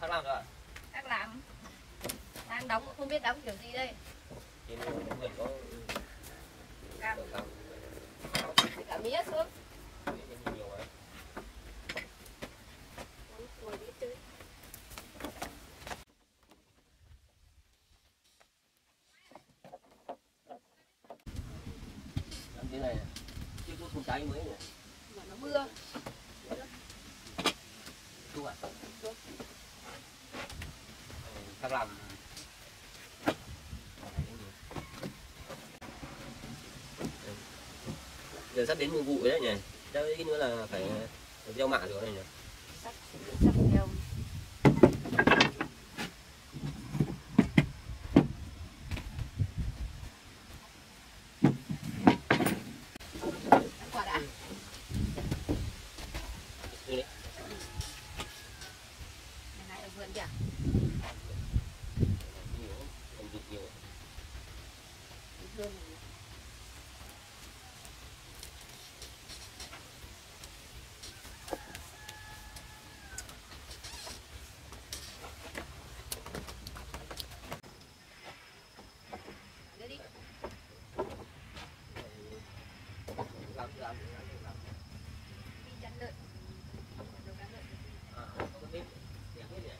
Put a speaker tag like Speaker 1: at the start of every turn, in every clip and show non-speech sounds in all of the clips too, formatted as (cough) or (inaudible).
Speaker 1: Thác làm rồi Thác làm Đang đóng không biết đóng kiểu gì đây.
Speaker 2: Thì nó có Cảm
Speaker 1: Cả mía xuống.
Speaker 2: Giờ sắp đến mùa vụ đấy nhỉ ít nữa là phải gieo mạ rồi này nhỉ
Speaker 1: sắp sắp theo quả đã
Speaker 2: Đây đấy.
Speaker 1: Ngày nay ở vườn kìa
Speaker 2: nhiều còn vịt nhiều
Speaker 1: hương Đưa đi.
Speaker 2: làm làm làm
Speaker 1: Đi chăn lợn. Đồ cá lợn.
Speaker 2: à có cái bếp đẹp thế nhỉ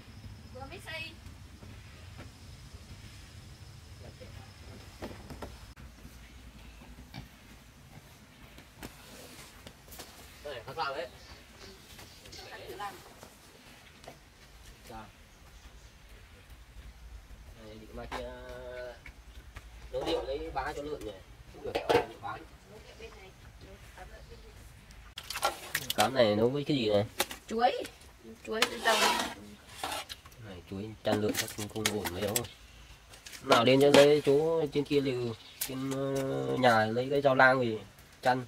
Speaker 1: Vừa mới xây.
Speaker 2: đẹp thế khác làm đấy? Này, định mai kia nấu rượu lấy bán cho lợn nhỉ cũng được bán cám này nấu với cái gì này
Speaker 1: Chuối. Chuối rau.
Speaker 2: này chuối chăn lợn chắc không, không ổn mấy đâu nào đến cho đấy chỗ trên kia liều trên ờ, nhà lấy cái rau lang về chăn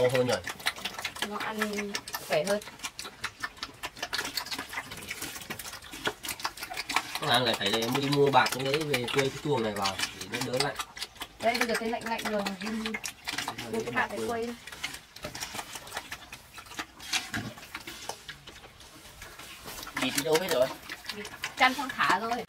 Speaker 2: to hơn rồi
Speaker 1: Nó ăn khỏe hơn.
Speaker 2: ăn lại phải đi mua bạc cái đấy về quê cái chuồng này vào để nó đỡ lạnh
Speaker 1: Đây bây giờ thấy lạnh lạnh rồi. Đi mua cái bạc quay. đi.
Speaker 2: Vịt đi đâu hết rồi?
Speaker 1: Chăn xong thả rồi.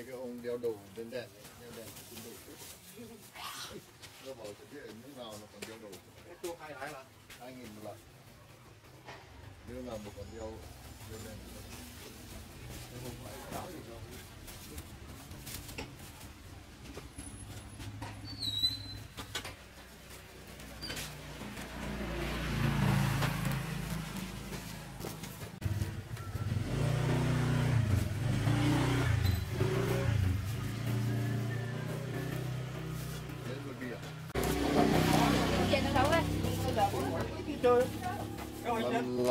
Speaker 1: Quay cái ông đeo đầu lên đèn này, đeo đèn cũng đủ nó bảo thực hiện lúc nào nó còn đeo đầu
Speaker 3: Chuông hai thái là
Speaker 1: hai nghìn một lần. Nếu nào một còn đeo đeo đèn Nếu không phải đáo gì đâu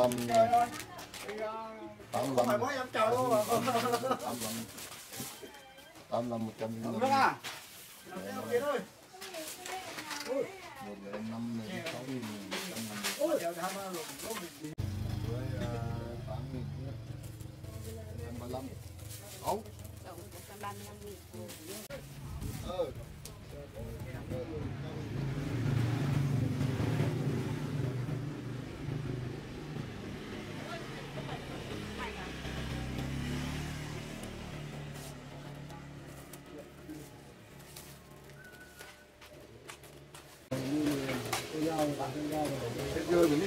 Speaker 3: À,
Speaker 1: tám
Speaker 3: mà
Speaker 1: tám năm một trăm
Speaker 3: Không
Speaker 1: năm
Speaker 3: biết à Làm sao Kiệt ơi
Speaker 1: một là năm này sáu nghìn một trăm năm
Speaker 3: Ôi Giờ tham gia lùng có mình
Speaker 1: với tám nghìn nữa em ba mươi ấu
Speaker 4: Tổng 135 nghìn.
Speaker 1: ờ Hết rơi rồi đi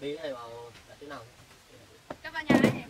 Speaker 2: đi này vào là thế nào
Speaker 1: các bạn nhà ấy.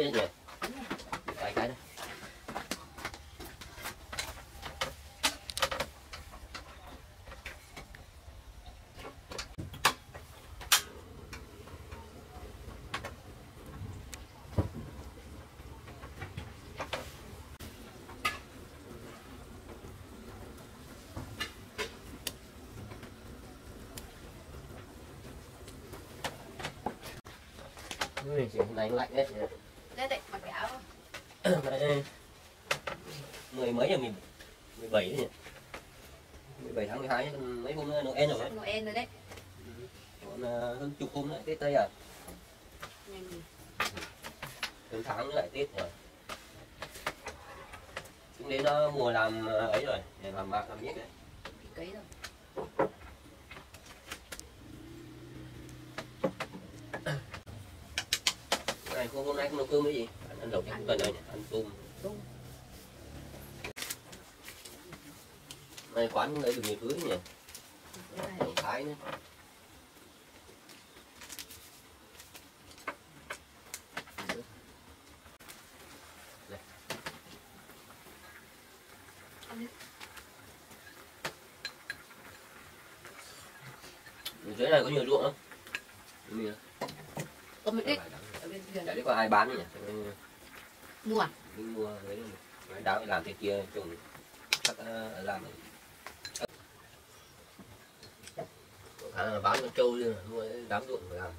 Speaker 1: Ừ,
Speaker 2: nhỉ? Cái cái đây. Ui, đánh lạnh đấy nhỉ?
Speaker 1: Đây đây, mặc cái áo.
Speaker 2: Đấy. (coughs) mười mấy giờ mình mười bảy nhỉ? Mười bảy tháng mười hai mấy hôm nữa Noel rồi đấy.
Speaker 1: Noel rồi đấy.
Speaker 2: còn à, hơn chục hôm nữa Tết Tây à? Hơn tháng nữa lại Tết rồi chúng đến nó mùa làm à, ấy rồi để làm bạc làm nhét đấy.
Speaker 1: Cấy rồi.
Speaker 2: này hôm hôm nay không nấu cơm cái gì thì không cần rồi nhỉ ăn tôm
Speaker 1: Tôm.
Speaker 2: này quán lấy được nhiều thứ nhỉ lẩu thái nữa dưới này có nhiều ruộng không?
Speaker 1: Có một ít ở bên kia.
Speaker 2: Biết có ai bán nhỉ?
Speaker 1: Mua.
Speaker 2: mình mua đấy mấy đáo làm thế kia trồng chắc ờ, làm là bán con trâu đi mua cái đám ruộng mà làm.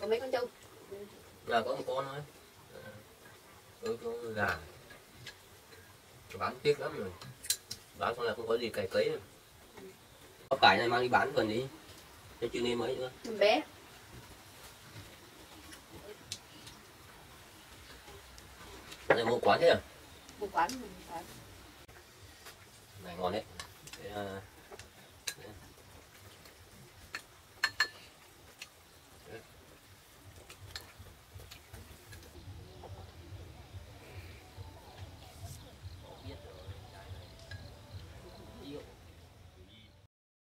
Speaker 1: Có mấy con trâu.
Speaker 2: là có một con thôi. Tôi có gà. Bán tiếc lắm rồi. Bán xong là không có gì cày cấy có cải này mang đi bán còn đi. Cho chưa nên mấy nữa.
Speaker 1: Bé.
Speaker 2: này mua quán thế à
Speaker 1: Một quán. một quán.
Speaker 2: này ngon đấy Thế, ờ,